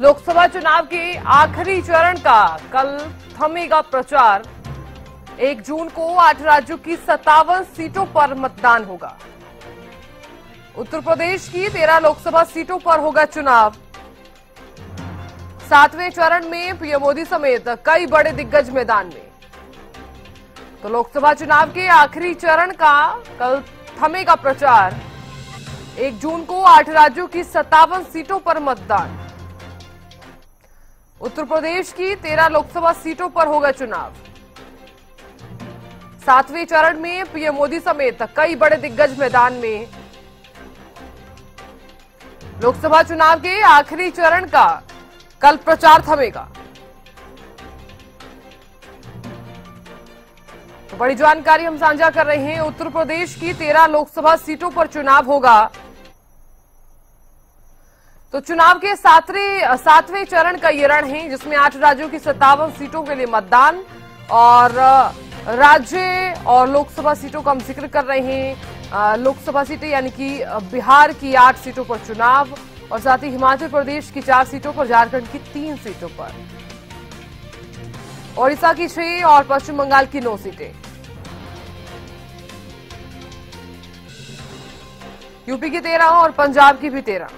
लोकसभा चुनाव के आखिरी चरण का कल थमेगा प्रचार। एक जून को आठ राज्यों की सत्तावन सीटों पर मतदान होगा। उत्तर प्रदेश की तेरह लोकसभा सीटों पर होगा चुनाव। सातवें चरण में पीएम मोदी समेत कई बड़े दिग्गज मैदान में। तो लोकसभा चुनाव के आखिरी चरण का कल थमेगा प्रचार। एक जून को आठ राज्यों की सत्तावन सीटों पर मतदान। उत्तर प्रदेश की तेरह लोकसभा सीटों पर होगा चुनाव। सातवें चरण में पीएम मोदी समेत कई बड़े दिग्गज मैदान में। लोकसभा चुनाव के आखिरी चरण का कल प्रचार थमेगा। तो बड़ी जानकारी हम साझा कर रहे हैं, उत्तर प्रदेश की तेरह लोकसभा सीटों पर चुनाव होगा। तो चुनाव के सातवें सातवें चरण का ये रण है, जिसमें आठ राज्यों की सत्तावन सीटों के लिए मतदान और राज्य और लोकसभा सीटों का हम ज़िक्र कर रहे हैं। लोकसभा सीटें यानी कि बिहार की आठ सीटों पर चुनाव और साथ ही हिमाचल प्रदेश की चार सीटों पर, झारखंड की तीन सीटों पर। ओडिशा की छह और पश्चिम बंगाल की नौ सीटें। यूपी की तेरह और पंजाब की भी तेरह।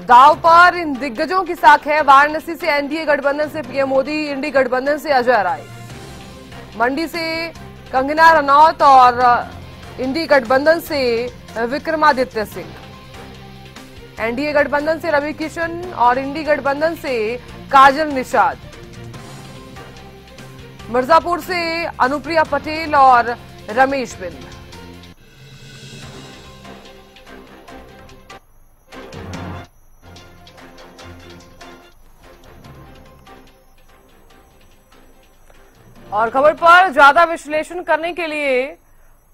दाव पर इन दिग्गजों की साख है। वाराणसी से एनडीए गठबंधन से पीएम मोदी इंडी गठबंधन से अजय राय। मंडी से कंगना रनौत और इंडी गठबंधन से विक्रमादित्य सिंह। एनडीए गठबंधन से रवि किशन और इंडी गठबंधन से काजल निषाद। मिर्जापुर से अनुप्रिया पटेल और रमेश बिंद। और खबर पर ज़्यादा विश्लेषण करने के लिए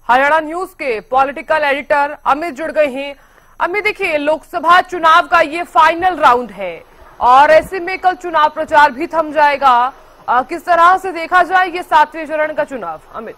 हरियाणा न्यूज़ के पॉलिटिकल एडिटर अमित जुड़ गए हैं। अमित देखिए लोकसभा चुनाव का ये फाइनल राउंड है और ऐसे में कल चुनाव प्रचार भी थम जाएगा। आ, किस तरह से देखा जाए ये सातवें चरण का चुनाव? अमित।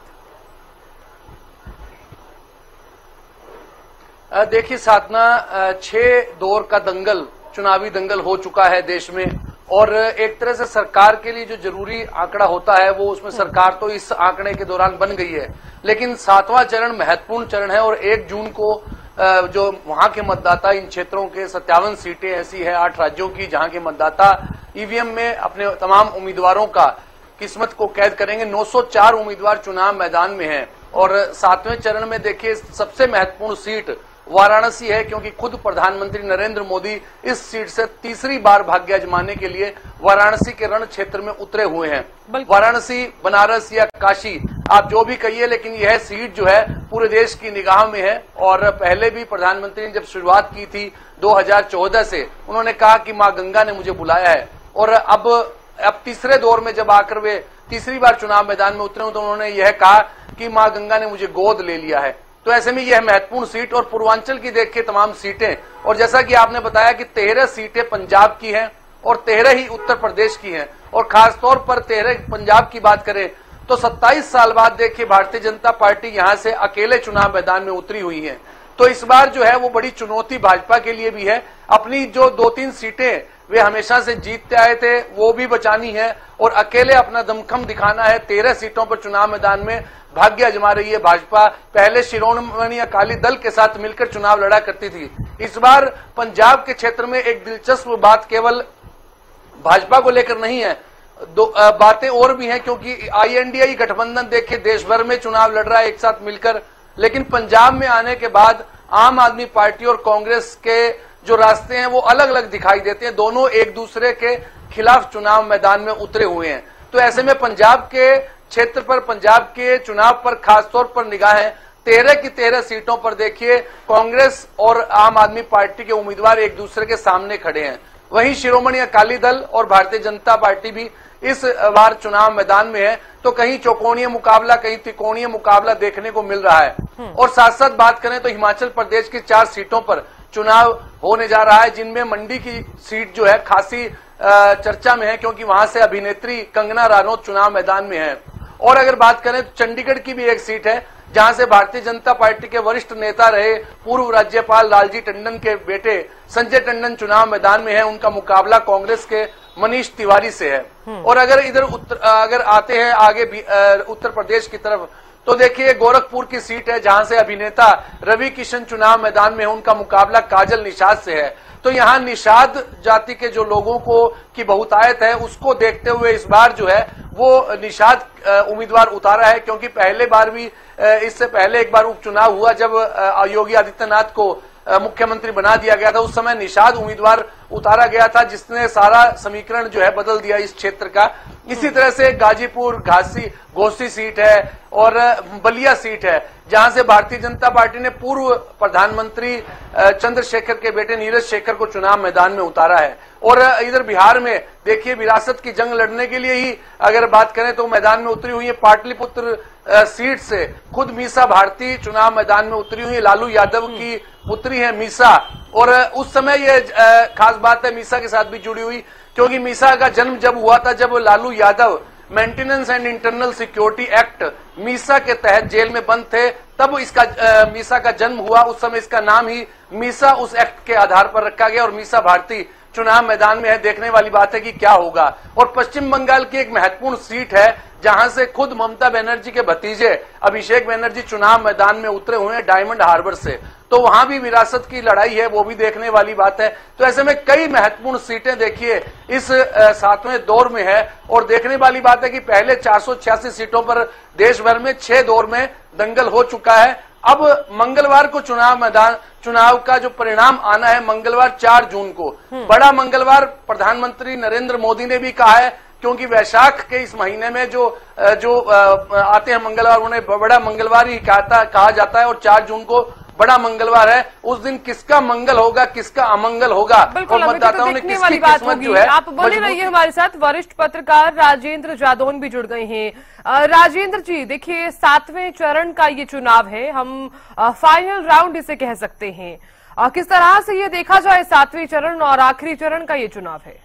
देखिए साधना छह दौर का दंगल चुनावी दंगल हो चुका है देश में। और एक तरह से सरकार के लिए जो ज़रूरी आंकड़ा होता है, वो उसमें सरकार तो इस आंकड़े के दौरान बन गई है। लेकिन सातवां चरण महत्वपूर्ण चरण है और एक जून को जो वहाँ के मतदाता, इन क्षेत्रों के सत्तावन सीटें ऐसी है, आठ राज्यों की, जहाँ के मतदाता ईवीएम में अपने तमाम उम्मीदवारों का किस्मत को कैद करेंगे। 904 उम्मीदवार चुनाव मैदान में हैं। और सातवें चरण में देखिए, सबसे महत्वपूर्ण सीट वाराणसी है क्योंकि खुद प्रधानमंत्री नरेंद्र मोदी इस सीट से तीसरी बार भाग्य आजमाने के लिए वाराणसी के रण क्षेत्र में उतरे हुए हैं। वाराणसी बनारस या काशी आप जो भी कहिए लेकिन यह सीट जो है पूरे देश की निगाह में है। और पहले भी प्रधानमंत्री ने जब शुरुआत की थी 2014 से उन्होंने कहा कि माँ गंगा ने मुझे बुलाया है। और अब अब तीसरे दौर में जब आकर वे तीसरी बार चुनाव मैदान में उतरे तो उन्होंने यह कहा कि माँ गंगा ने मुझे गोद ले लिया है। तो ऐसे में यह महत्वपूर्ण सीट और पूर्वांचल की देख तमाम सीटें। और जैसा कि आपने बताया कि तेरह सीटें पंजाब की हैं और तेरह ही उत्तर प्रदेश की हैं। और खासतौर पर तेरह पंजाब की बात करें तो 27 साल बाद देखिए भारतीय जनता पार्टी यहाँ से अकेले चुनाव मैदान में उतरी हुई है। तो इस बार जो है वो बड़ी चुनौती भाजपा के लिए भी है। अपनी जो दो तीन सीटें वे हमेशा से जीतते आए थे, वो भी बचानी है और अकेले अपना दमखम दिखाना है। तेरह सीटों पर चुनाव मैदान में भाग्य अजमा रही है भाजपा। पहले शिरोमणि अकाली दल के साथ मिलकर चुनाव लड़ा करती थी। इस बार पंजाब के क्षेत्र में एक दिलचस्प बात केवल भाजपा को लेकर नहीं है, दो बातें और भी हैं क्योंकि आईएनडीआई गठबंधन देखे देश भर में चुनाव लड़ रहा है एक साथ मिलकर। लेकिन पंजाब में आने के बाद आम आदमी पार्टी और कांग्रेस के जो रास्ते हैं वो अलग अलग दिखाई देते हैं। दोनों एक दूसरे के खिलाफ चुनाव मैदान में उतरे हुए हैं। तो ऐसे में पंजाब के क्षेत्र पर पंजाब के चुनाव पर खासतौर पर निगाहें तेरह की तेरह सीटों पर देखिए कांग्रेस और आम आदमी पार्टी के उम्मीदवार एक दूसरे के सामने खड़े हैं। वहीं शिरोमणि अकाली दल और भारतीय जनता पार्टी भी इस बार चुनाव मैदान में है। तो कहीं चौकोणीय मुकाबला कहीं त्रिकोणीय मुकाबला देखने को मिल रहा है। हम्म। और साथ साथ बात करें तो हिमाचल प्रदेश की चार सीटों पर चुनाव होने जा रहा है जिनमें मंडी की सीट जो है खासी चर्चा में है क्योंकि वहाँ से अभिनेत्री कंगना रानौत चुनाव मैदान में है। और अगर बात करें तो चंडीगढ़ की भी एक सीट है जहाँ से भारतीय जनता पार्टी के वरिष्ठ नेता रहे पूर्व राज्यपाल लालजी टंडन के बेटे संजय टंडन चुनाव मैदान में है। उनका मुकाबला कांग्रेस के मनीष तिवारी से है। और अगर इधर उत्तर अगर आते हैं आगे उत्तर प्रदेश की तरफ़ तो देखिए, गोरखपुर की सीट है जहाँ से अभिनेता रवि किशन चुनाव मैदान में है। उनका मुकाबला काजल निषाद से है। तो यहाँ निषाद जाति के जो लोगों को, की बहुतायत है, उसको देखते हुए इस बार जो है, वो निषाद उम्मीदवार उतारा है। क्योंकि पहले बार भी इससे पहले एक बार उपचुनाव हुआ जब योगी आदित्यनाथ को मुख्यमंत्री बना दिया गया था। उस समय निषाद उम्मीदवार उतारा गया था जिसने सारा समीकरण जो है बदल दिया इस क्षेत्र का। इसी तरह से गाजीपुर घासी घोसी सीट है और बलिया सीट है जहाँ से भारतीय जनता पार्टी ने पूर्व प्रधानमंत्री चंद्रशेखर के बेटे नीरज शेखर को चुनाव मैदान में उतारा है। और इधर बिहार में देखिए विरासत की जंग लड़ने के लिए ही अगर बात करें तो मैदान में उतरी हुई है पाटलिपुत्र सीट से। खुद मीसा भारती चुनाव मैदान में उतरी हुई लालू यादव की पुत्री है मीसा। और उस समय ये खास बात है मीसा के साथ भी जुड़ी हुई, क्योंकि मीसा का जन्म जब हुआ था जब Lalu Yadav maintenance and internal security act MISA के तहत जेल में बंद थे, तब इसका मीसा का जन्म हुआ, उस समय इसका नाम ही मीसा उस एक्ट के आधार पर रखा गया और मीसा भारती चुनाव मैदान में है, देखने वाली बात है कि क्या होगा। और पश्चिम बंगाल की एक महत्वपूर्ण सीट है, जहाँ से खुद ममता बनर्जी के भतीजे अभिषेक बनर्जी चुनाव मैदान में उतरे हुए हैं डायमंड हार्बर से। तो वहाँ भी विरासत की लड़ाई है, वो भी देखने वाली बात है। तो ऐसे में कई महत्वपूर्ण सीटें देखिए, इस सातवें दौर में है। और देखने वाली बात है कि पहले चार सौ छियासी सीटों पर देश भर में छह दौर में दंगल हो चुका है। अब मंगलवार को चुनाव मैदान चुनाव का जो परिणाम आना है मंगलवार चार जून को हम्म। बड़ा मंगलवार प्रधानमंत्री नरेंद्र मोदी ने भी कहा है क्योंकि वैशाख के इस महीने में जो जो आते हैं मंगलवार उन्हें बड़ा मंगलवार ही कहता कहा जाता है और चार जून को बड़ा मंगलवार है। उस दिन किसका मंगल होगा किसका अमंगल होगा? और मतदाताओं ने किसकी किस्मत जो है आप बने रहिए हमारे साथ वरिष्ठ पत्रकार राजेंद्र जादौन भी जुड़ गए हैं। राजेंद्र जी देखिए सातवें चरण का ये चुनाव है। हम फाइनल राउंड इसे कह सकते हैं। किस तरह से ये देखा जाए सातवें चरण और आखिरी चरण का ये चुनाव है?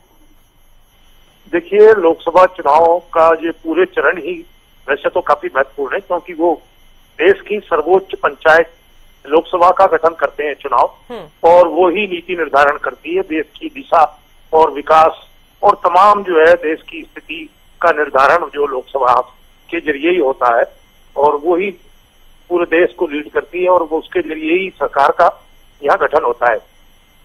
देखिए लोकसभा चुनाव का ये पूरे चरण ही वैसे तो काफ़ी महत्वपूर्ण है क्योंकि वो देश की सर्वोच्च पंचायत लोकसभा का गठन करते हैं चुनाव हम्म। और वो ही नीति निर्धारण करती है देश की दिशा और विकास और तमाम जो है देश की स्थिति का निर्धारण जो लोकसभा के ज़रिए ही होता है और वो ही पूरे देश को लीड करती है और वो उसके ज़रिए ही सरकार का यहाँ गठन होता है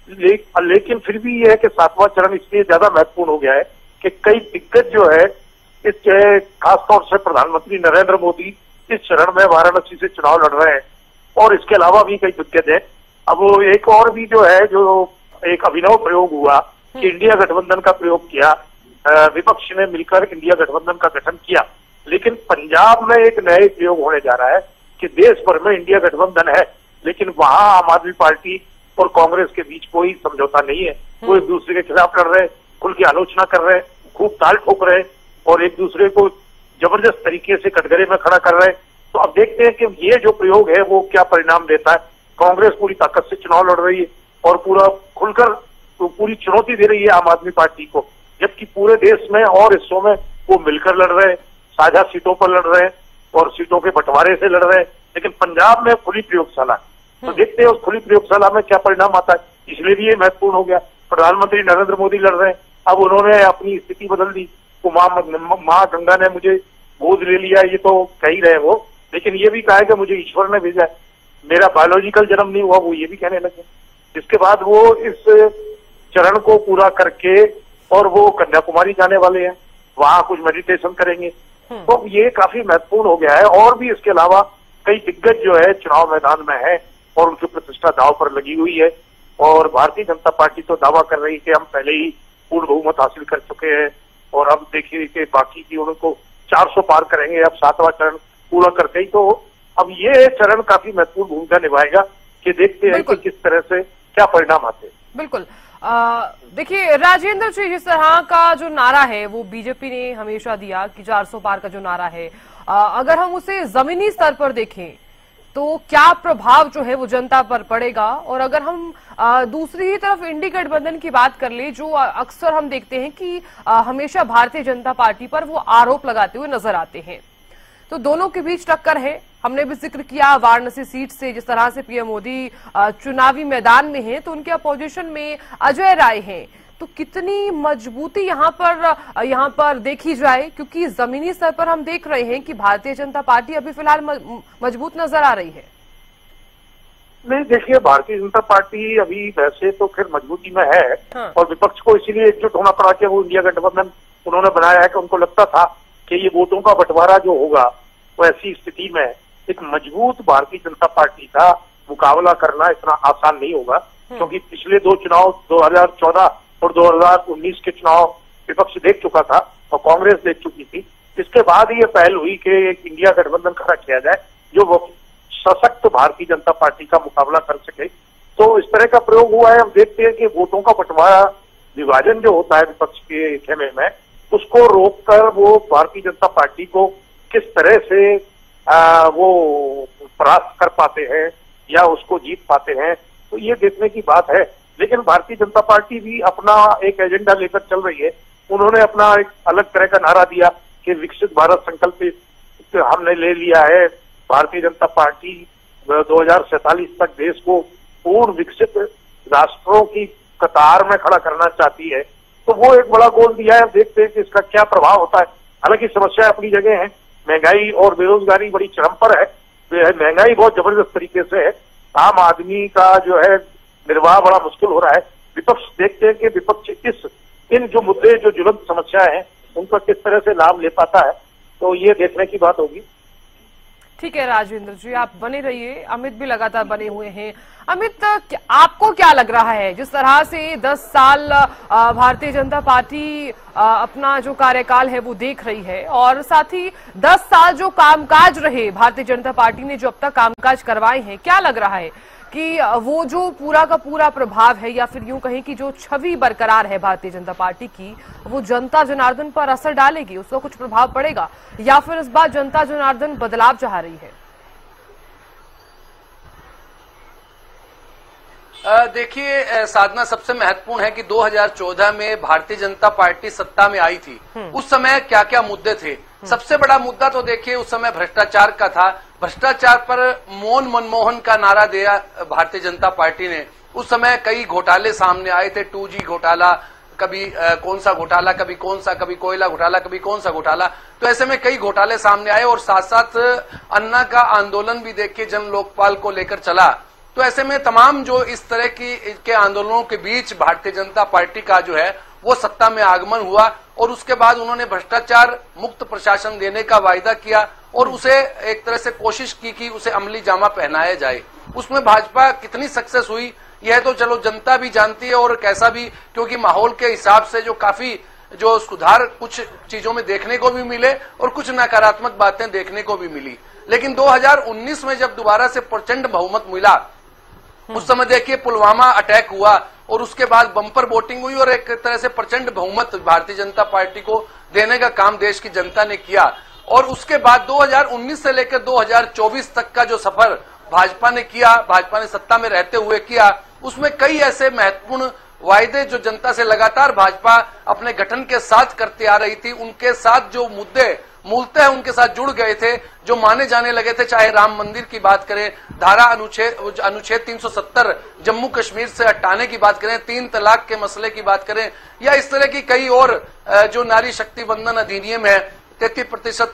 ले, लेकिन फिर भी ये है कि सातवां चरण इसलिए ज़्यादा महत्वपूर्ण हो गया है कि कई दिग्गज जो है इस खासतौर से प्रधानमंत्री नरेंद्र मोदी इस चरण में वाराणसी से चुनाव लड़ रहे हैं और इसके अलावा भी कई दिक्कत है। अब एक और भी जो है जो एक अभिनव प्रयोग हुआ कि हम्म। इंडिया गठबंधन का प्रयोग किया विपक्ष ने मिलकर इंडिया गठबंधन का गठन किया। लेकिन पंजाब में एक नए प्रयोग होने जा रहा है कि देश भर में इंडिया गठबंधन है लेकिन वहाँ आम आदमी पार्टी और कांग्रेस के बीच कोई समझौता नहीं है। वो एक दूसरे के खिलाफ लड़ रहे खुल की आलोचना कर रहे खूब ताल ठोक रहे और एक दूसरे को ज़बरदस्त तरीके से कटघरे में खड़ा कर रहे तो अब देखते हैं कि ये जो प्रयोग है वो क्या परिणाम देता है। कांग्रेस पूरी ताकत से चुनाव लड़ रही है और पूरा खुलकर तो पूरी चुनौती दे रही है आम आदमी पार्टी को जबकि पूरे देश में और हिस्सों में वो मिलकर लड़ रहे हैं साझा सीटों पर लड़ रहे हैं और सीटों के बंटवारे से लड़ रहे हैं। लेकिन पंजाब में खुली प्रयोगशाला तो हम्म। देखते हैं उस खुली प्रयोगशाला में क्या परिणाम आता है। इसलिए भी ये महत्वपूर्ण हो गया। प्रधानमंत्री नरेंद्र मोदी लड़ रहे हैं। अब उन्होंने अपनी स्थिति बदल दी। तो माँ गंगा ने मुझे गोद ले लिया ये तो कह रहे वो। लेकिन ये भी कहा कि मुझे ईश्वर ने भेजा है। मेरा बायोलॉजिकल जन्म नहीं हुआ वो ये भी कहने लगे इसके बाद वो इस चरण को पूरा करके और वो कन्याकुमारी जाने वाले हैं। वहाँ कुछ मेडिटेशन करेंगे। हम्म। तो ये काफ़ी महत्वपूर्ण हो गया है। और भी इसके अलावा कई दिग्गज जो है चुनाव मैदान में है और उनकी प्रतिष्ठा दाव पर लगी हुई है। और भारतीय जनता पार्टी तो दावा कर रही है कि हम पहले ही पूर्ण बहुमत हासिल कर चुके हैं। और अब देखिए कि बाकी की उनको 400 पार करेंगे। अब सातवां चरण पूरा कर गई। तो अब ये चरण काफ़ी महत्वपूर्ण भूमिका निभाएगा कि देखते हैं कि किस तरह से क्या परिणाम आते हैं। बिल्कुल। देखिए राजेंद्र जी जिस तरह का जो नारा है वो बीजेपी ने हमेशा दिया कि 400 पार का जो नारा है आ, अगर हम उसे जमीनी स्तर पर देखें तो क्या प्रभाव जो है वो जनता पर पड़ेगा? और अगर हम आ, दूसरी ही तरफ़ इंडी गठबंधन की बात कर ले जो अक्सर हम देखते हैं कि आ, हमेशा भारतीय जनता पार्टी पर वो आरोप लगाते हुए नज़र आते हैं। तो दोनों के बीच टक्कर है। हमने भी ज़िक्र किया वाराणसी सीट से जिस तरह से पीएम मोदी चुनावी मैदान में हैं तो उनके अपोजिशन में अजय राय हैं। तो कितनी मजबूती यहाँ पर यहाँ पर देखी जाए क्योंकि जमीनी स्तर पर हम देख रहे हैं कि भारतीय जनता पार्टी अभी फ़िलहाल मज़बूत नज़र आ रही है। नहीं देखिए भारतीय जनता पार्टी अभी वैसे तो फिर मजबूती में है हाँ। और विपक्ष को इसीलिए एकजुट होना पड़ा कि वो इंडिया गठबंधन उन्होंने बनाया है कि उनको लगता था कि ये वोटों का बंटवारा जो होगा वो ऐसी स्थिति में एक मज़बूत भारतीय जनता पार्टी का मुकाबला करना इतना आसान नहीं होगा। हाँ। क्योंकि पिछले दो चुनाव 2014 और 2019 के चुनाव विपक्ष देख चुका था और कांग्रेस देख चुकी थी। इसके बाद ये पहल हुई कि एक इंडिया गठबंधन खड़ा किया जाए जो सशक्त भारतीय जनता पार्टी का मुकाबला कर सके। तो इस तरह का प्रयोग हुआ है। हम देखते हैं कि वोटों का बंटवारा विभाजन जो होता है विपक्ष के खेमे में उसको रोककर वो भारतीय जनता पार्टी को किस तरह से आ, वो परास्त कर पाते हैं या उसको जीत पाते हैं तो ये देखने की बात है। लेकिन भारतीय जनता पार्टी भी अपना एक एजेंडा लेकर चल रही है। उन्होंने अपना एक अलग तरह का नारा दिया कि विकसित भारत संकल्प हमने ले लिया है। भारतीय जनता पार्टी दो तक देश को पूर्ण विकसित राष्ट्रों की कतार में खड़ा करना चाहती है। तो वो एक बड़ा गोल दिया है। देखते हैं कि इसका क्या प्रभाव होता है। हालाँकि समस्या अपनी जगह है। महँगाई और बेरोजगारी बड़ी चरम पर है। महँगाई बहुत ज़बरदस्त तरीके से है। आम आदमी का जो है, निर्वाह बड़ा मुश्किल हो रहा है। विपक्ष देखते हैं कि विपक्ष इस इन जो मुद्दे, जो ज्वलंत समस्याएँ हैं उनका किस तरह से लाभ ले पाता है। तो ये देखने की बात होगी। ठीक है, राजेंद्र जी, आप बने रहिए। अमित भी लगातार बने हुए हैं। अमित, आपको क्या लग रहा है? जिस तरह से 10 साल भारतीय जनता पार्टी अपना जो कार्यकाल है, वो देख रही है। और साथ ही 10 साल जो कामकाज रहे, भारतीय जनता पार्टी ने जो अब तक कामकाज करवाए हैं, क्या लग रहा है? कि वो जो पूरा का पूरा प्रभाव है या फिर यूँ कहें कि जो छवि बरकरार है भारतीय जनता पार्टी की वो जनता जनार्दन पर असर डालेगी उसका कुछ प्रभाव पड़ेगा? या फिर इस बार जनता जनार्दन बदलाव चाह रही है? देखिए साधना सबसे महत्वपूर्ण है कि 2014 में भारतीय जनता पार्टी सत्ता में आई थी। हम्म। उस समय क्या क्या मुद्दे थे? सबसे बड़ा मुद्दा तो देखिए उस समय भ्रष्टाचार का था। भ्रष्टाचार पर मोहन मनमोहन का नारा दिया भारतीय जनता पार्टी ने। उस समय कई घोटाले सामने आए थे टू जी घोटाला कभी आ, कौन सा घोटाला कभी कौन सा कभी कोयला घोटाला कभी कौन सा घोटाला। तो ऐसे में कई घोटाले सामने आए और साथ साथ अन्ना का आंदोलन भी देख के जन लोकपाल को लेकर चला। तो ऐसे में तमाम जो इस तरह की के आंदोलनों के बीच भारतीय जनता पार्टी का जो है वो सत्ता में आगमन हुआ और उसके बाद उन्होंने भ्रष्टाचार मुक्त प्रशासन देने का वायदा किया। और उसे एक तरह से कोशिश की कि उसे अमली जामा पहनाया जाए। उसमें भाजपा कितनी सक्सेस हुई, यह तो चलो जनता भी जानती है और कैसा भी, क्योंकि माहौल के हिसाब से जो काफ़ी, जो सुधार कुछ चीज़ों में देखने को भी मिले और कुछ नकारात्मक बातें देखने को भी मिली। लेकिन 2019 में जब दोबारा से प्रचंड बहुमत मिला, उस समय देखिए पुलवामा अटैक हुआ और उसके बाद बम्पर वोटिंग हुई और एक तरह से प्रचंड बहुमत भारतीय जनता पार्टी को देने का काम देश की जनता ने किया। और उसके बाद 2019 से लेकर 2024 तक का जो सफ़र भाजपा ने किया, भाजपा ने सत्ता में रहते हुए किया, उसमें कई ऐसे महत्वपूर्ण वायदे जो जनता से लगातार भाजपा अपने गठन के साथ करती आ रही थी, उनके साथ जो मुद्दे, मूलतः उनके साथ जुड़ गए थे, जो माने जाने लगे थे, चाहे राम मंदिर की बात करें, धारा अनुच्छेद अनुच्छेद 370 जम्मू कश्मीर से हटाने की बात करें, तीन तलाक के मसले की बात करें, या इस तरह की कई और जो नारी शक्ति बंधन अधिनियम है तैतीस प्रतिशत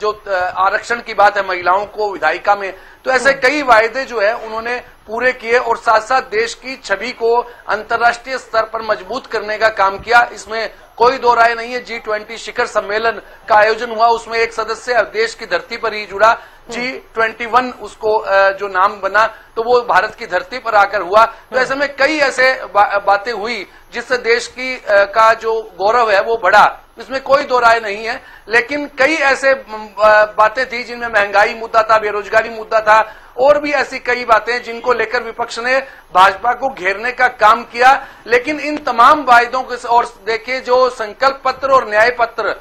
जो आरक्षण की बात है महिलाओं को विधायिका में तो ऐसे कई वायदे जो है उन्होंने पूरे किए और साथ साथ देश की छवि को अंतर्राष्ट्रीय स्तर पर मज़बूत करने का काम किया। इसमें कोई दो राय नहीं है। जी ट्वेंटी शिखर सम्मेलन का आयोजन हुआ उसमें एक सदस्य देश की धरती पर ही जुड़ा। जी ट्वेंटी वन उसको जो नाम बना तो वो भारत की धरती पर आकर हुआ। तो ऐसे में कई ऐसे बा, बातें हुई। जिससे देश की का जो गौरव है वो बढ़ा। इसमें कोई दो राय नहीं है लेकिन कई ऐसे बातें थी जिनमें महँगाई मुद्दा था बेरोजगारी मुद्दा था और भी ऐसी कई बातें जिनको लेकर विपक्ष ने भाजपा को घेरने का काम किया। लेकिन इन तमाम वायदों के और देखिए जो संकल्प पत्र और न्याय पत्र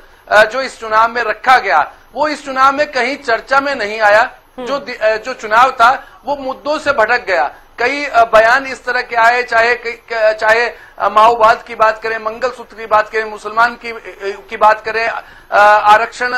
जो इस चुनाव में रखा गया वो इस चुनाव में कहीं चर्चा में नहीं आया। जो जो चुनाव था वो मुद्दों से भटक गया। कई बयान इस तरह के आए चाहे चाहे माओवाद की बात करें मंगल सूत्र की बात करें मुसलमान की की बात करें आरक्षण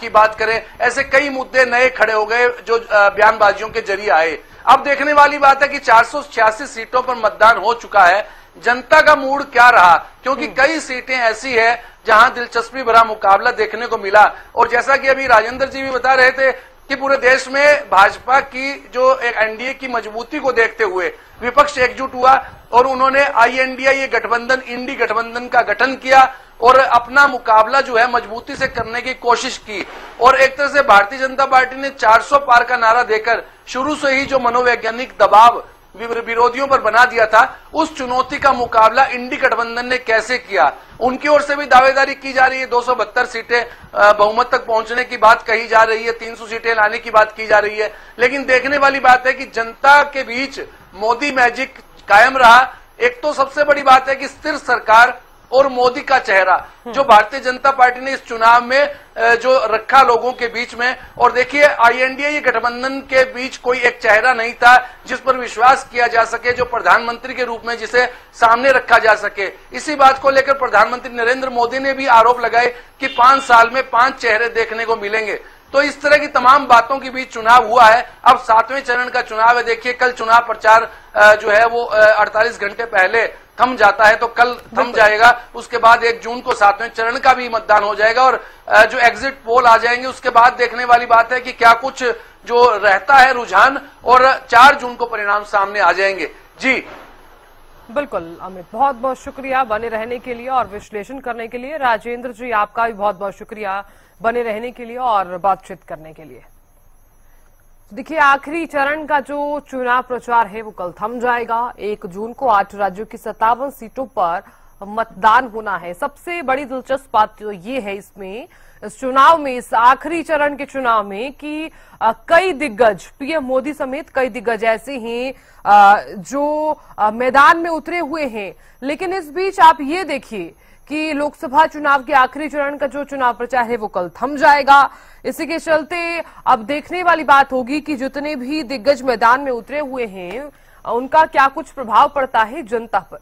की बात करें ऐसे कई मुद्दे नए खड़े हो गए जो बयानबाजियों के ज़रिए आए। अब देखने वाली बात है कि चार सौ छियासी सीटों पर मतदान हो चुका है। जनता का मूड क्या रहा? क्योंकि कई सीटें ऐसी है जहाँ दिलचस्पी भरा मुकाबला देखने को मिला। और जैसा कि अभी राजेंद्र जी भी बता रहे थे कि पूरे देश में भाजपा की जो एक एनडीए की मजबूती को देखते हुए विपक्ष एकजुट हुआ और उन्होंने आईएनडीए ये गठबंधन, इंडी गठबंधन का गठन किया और अपना मुकाबला जो है मजबूती से करने की कोशिश की। और एक तरह से भारतीय जनता पार्टी ने 400 पार का नारा देकर शुरू से ही जो मनोवैज्ञानिक दबाव विरोधियों पर बना दिया था। उस चुनौती का मुकाबला इंडी गठबंधन ने कैसे किया? उनकी ओर से भी दावेदारी की जा रही है। दो सौ बहत्तर सीटें बहुमत तक पहुँचने की बात कही जा रही है। 300 सीटें लाने की बात की जा रही है। लेकिन देखने वाली बात है कि जनता के बीच मोदी मैजिक कायम रहा। एक तो सबसे बड़ी बात है कि स्थिर सरकार और मोदी का चेहरा, जो भारतीय जनता पार्टी ने इस चुनाव में जो रखा लोगों के बीच में, और देखिए आईएनडीए गठबंधन के बीच कोई एक चेहरा नहीं था, जिस पर विश्वास किया जा सके, जो प्रधानमंत्री के रूप में जिसे सामने रखा जा सके। इसी बात को लेकर प्रधानमंत्री नरेंद्र मोदी ने भी आरोप लगाए कि पाँच साल में पाँच चेहरे देखने को मिलेंगे। तो इस तरह की तमाम बातों के बीच चुनाव हुआ है। अब सातवें चरण का चुनाव है। देखिए, कल चुनाव प्रचार जो है वो अड़तालीस घंटे पहले थम जाता है तो कल थम जाएगा उसके बाद एक जून को सातवें चरण का भी मतदान हो जाएगा और जो एग्जिट पोल आ जाएँगे उसके बाद देखने वाली बात है कि क्या कुछ जो रहता है रुझान और चार जून को परिणाम सामने आ जाएँगे। जी। बिल्कुल अमित बहुत बहुत शुक्रिया बने रहने के लिए और विश्लेषण करने के लिए। राजेंद्र जी आपका भी बहुत बहुत शुक्रिया बने रहने के लिए और बातचीत करने के लिए। देखिए, आखिरी चरण का जो चुनाव प्रचार है, वो कल थम जाएगा। एक जून को आठ राज्यों की सत्तावन सीटों पर मतदान होना है। सबसे बड़ी दिलचस्प बात तो ये है इसमें, इस चुनाव में, इस आखिरी चरण के चुनाव में कि कई दिग्गज, पीएम मोदी समेत कई दिग्गज ऐसे हैं जो मैदान में उतरे हुए हैं। लेकिन इस बीच आप ये देखिए कि लोकसभा चुनाव के आखिरी चरण का जो चुनाव प्रचार है वो कल थम जाएगा। इसी के चलते अब देखने वाली बात होगी कि जितने भी दिग्गज मैदान में उतरे हुए हैं, उनका क्या कुछ प्रभाव पड़ता है जनता पर।